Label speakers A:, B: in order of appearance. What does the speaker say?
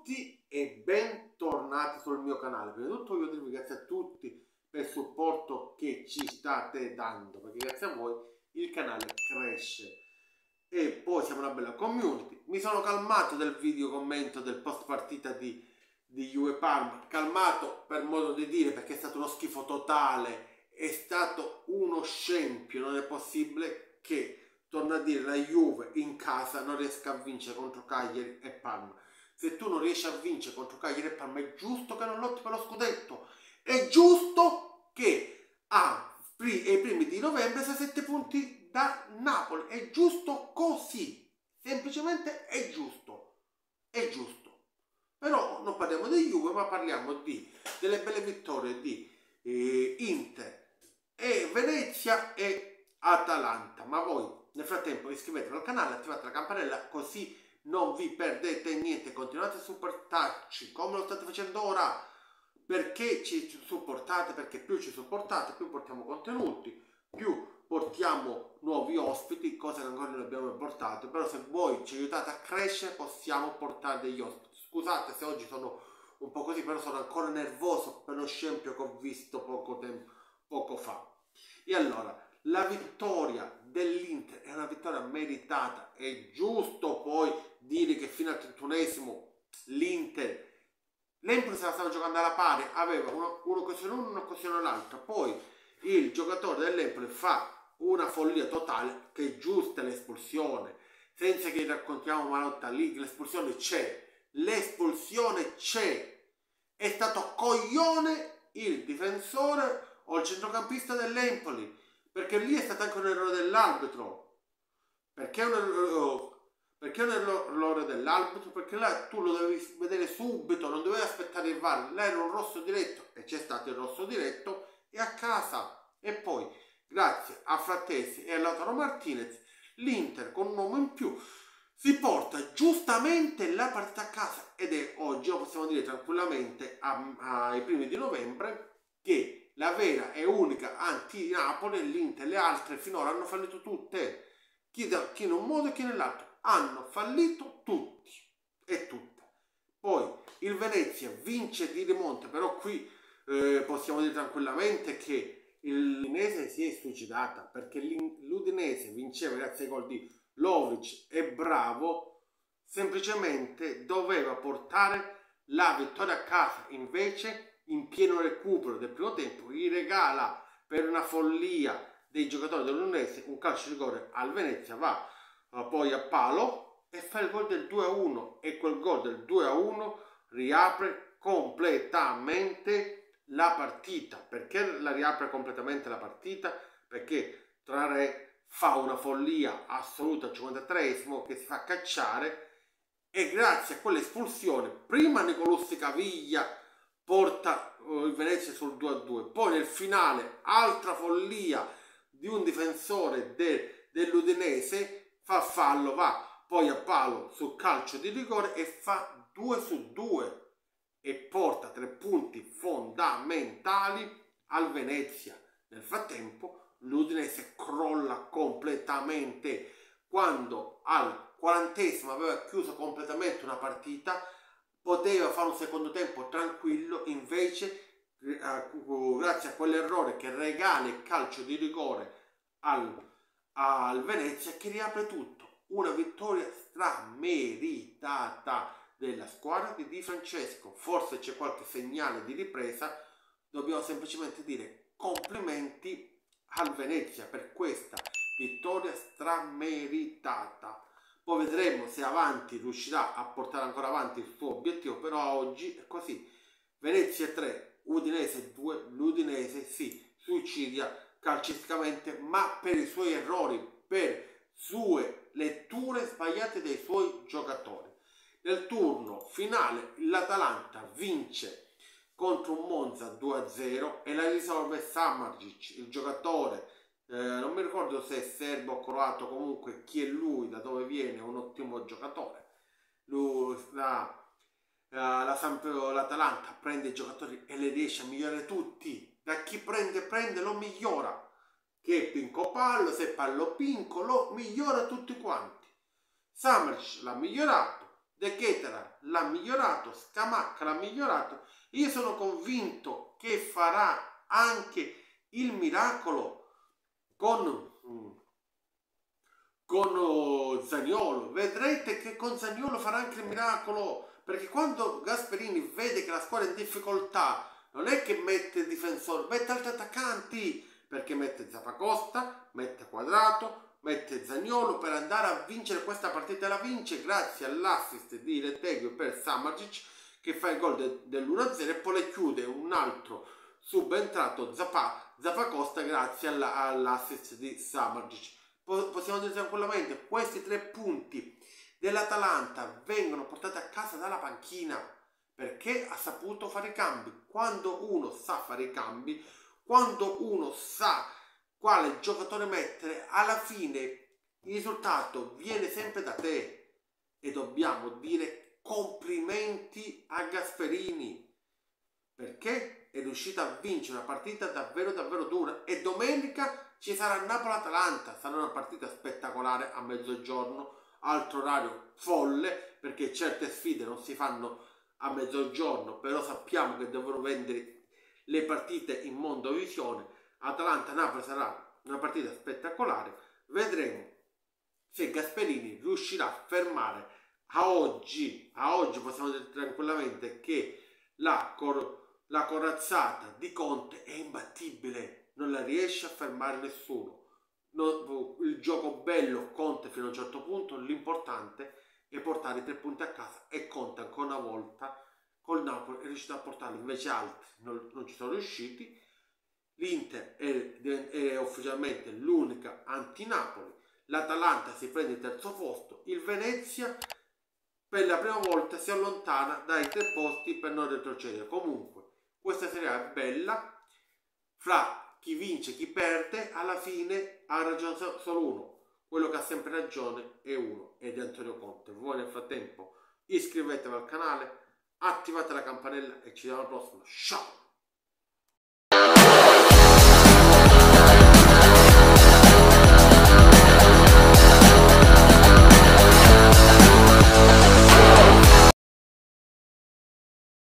A: tutti e bentornati sul mio canale. Prima di tutto voglio dirvi grazie a tutti per il supporto che ci state dando, perché grazie a voi il canale cresce. E poi siamo una bella community. Mi sono calmato del video commento del post partita di, di Juve Parma, calmato per modo di dire perché è stato uno schifo totale, è stato uno scempio, non è possibile che torna a dire la Juve in casa non riesca a vincere contro Cagliari e Parma se tu non riesci a vincere contro Cagliari e Parma è giusto che non lotti per lo scudetto. È giusto che a, ai primi di novembre sei 7 punti da Napoli. È giusto così. Semplicemente è giusto. È giusto. Però non parliamo di Juve ma parliamo di, delle belle vittorie di eh, Inter e Venezia e Atalanta. Ma voi nel frattempo iscrivetevi al canale attivate la campanella così non vi perdete niente, continuate a supportarci come lo state facendo ora, perché ci supportate, perché più ci supportate, più portiamo contenuti, più portiamo nuovi ospiti, cose che ancora non abbiamo portato, però se voi ci aiutate a crescere possiamo portare degli ospiti. Scusate se oggi sono un po' così, però sono ancora nervoso per lo scempio che ho visto poco tempo, poco fa. E allora, la vittoria dell'Inter è una vittoria meritata, è giusto poi dire che fino al 31esimo l'Inter l'Empoli se la stava giocando alla pari, aveva un'occasione uno, un'occasione l'altra, poi il giocatore dell'Empoli fa una follia totale che è giusta l'espulsione, senza che raccontiamo Malotta lì, l'espulsione c'è, l'espulsione c'è, è stato coglione il difensore o il centrocampista dell'Empoli, perché lì è stato anche un errore dell'arbitro, perché è un errore perché non è l'ora dell'arbitro? Perché là tu lo devi vedere subito, non dovevi aspettare il VAR, là era un rosso diretto e c'è stato il rosso diretto e a casa. E poi, grazie a Frattesi e a Lautaro Martinez, l'Inter con un uomo in più si porta giustamente la partita a casa ed è oggi, lo possiamo dire tranquillamente, ai primi di novembre, che la vera e unica anti-Napoli è l'Inter, le altre finora hanno fallito tutte, chi, da, chi in un modo e chi nell'altro. Hanno fallito tutti e tutte. Poi il Venezia vince di rimonta, però qui eh, possiamo dire tranquillamente che l'Udinese si è suicidata perché l'Udinese vinceva grazie ai gol di Lovic e Bravo, semplicemente doveva portare la vittoria a casa, invece in pieno recupero del primo tempo gli regala per una follia dei giocatori dell'Udinese un calcio di rigore al Venezia va poi a palo e fa il gol del 2 a 1 e quel gol del 2 a 1 riapre completamente la partita. Perché la riapre completamente la partita? Perché Trare fa una follia assoluta al 53esimo che si fa cacciare e grazie a quell'espulsione prima Nicolussi Caviglia porta il Venezia sul 2 a 2 poi nel finale altra follia di un difensore de, dell'Udinese fa fallo, va poi a palo sul calcio di rigore e fa 2 su 2 e porta tre punti fondamentali al Venezia. Nel frattempo l'Udinese crolla completamente quando al quarantesimo aveva chiuso completamente una partita, poteva fare un secondo tempo tranquillo, invece eh, grazie a quell'errore che regala il calcio di rigore al al Venezia che riapre tutto. Una vittoria strameritata della squadra di Di Francesco. Forse c'è qualche segnale di ripresa. Dobbiamo semplicemente dire complimenti al Venezia per questa vittoria strameritata. Poi vedremo se avanti riuscirà a portare ancora avanti il suo obiettivo, però oggi è così. Venezia 3, Udinese 2, l'Udinese si suicidia calcisticamente, ma per i suoi errori, per sue letture sbagliate dei suoi giocatori. Nel turno finale l'Atalanta vince contro un Monza 2-0 e la risolve Samardzic, il giocatore, eh, non mi ricordo se è serbo o croato, comunque chi è lui, da dove viene, un ottimo giocatore. Lui, la, l'Atalanta prende i giocatori e le riesce a migliorare tutti da chi prende prende lo migliora che è Pinco Pallo, se Pallo Pinco lo migliora tutti quanti Summers l'ha migliorato De Ketela l'ha migliorato, Scamacca l'ha migliorato. Io sono convinto che farà anche il miracolo con, mm, con oh, Zagnolo. Vedrete che con Zagnolo farà anche il miracolo. Perché quando Gasperini vede che la squadra è in difficoltà, non è che mette il difensore, mette altri attaccanti. Perché mette Zapacosta, mette Quadrato, mette Zagnolo per andare a vincere questa partita. La vince grazie all'assist di Retegio per Samardzic che fa il gol de, dell'1-0 e poi le chiude un altro subentrato Zappa, Zappacosta grazie alla, all'assist di Samardzic. Possiamo dire tranquillamente questi tre punti dell'Atalanta vengono portati a casa dalla panchina perché ha saputo fare i cambi. Quando uno sa fare i cambi, quando uno sa quale giocatore mettere, alla fine il risultato viene sempre da te e dobbiamo dire complimenti a Gasperini perché è riuscito a vincere una partita davvero davvero dura. E domenica ci sarà Napoli-Atalanta. Sarà una partita spettacolare a mezzogiorno. Altro orario folle perché certe sfide non si fanno a mezzogiorno però sappiamo che devono vendere le partite in mondovisione. Atalanta-Napoli sarà una partita spettacolare. Vedremo se Gasperini riuscirà a fermare a oggi, a oggi possiamo dire tranquillamente che la, cor- la corazzata di Conte è imbattibile, non la riesce a fermare nessuno. Il gioco bello Conte fino a un certo punto, l'importante è portare i tre punti a casa e Conte ancora una volta col Napoli è riuscito a portarli, invece altri non, non ci sono riusciti. L'Inter è, è ufficialmente l'unica anti-Napoli, l'Atalanta si prende il terzo posto, il Venezia per la prima volta si allontana dai tre posti per non retrocedere. Comunque, questa serie è bella, fra chi vince e chi perde, alla fine ha ragione solo uno. Quello che ha sempre ragione è uno, ed è Antonio Conte. Voi nel frattempo iscrivetevi al canale, attivate la campanella e ci vediamo al prossimo. Ciao!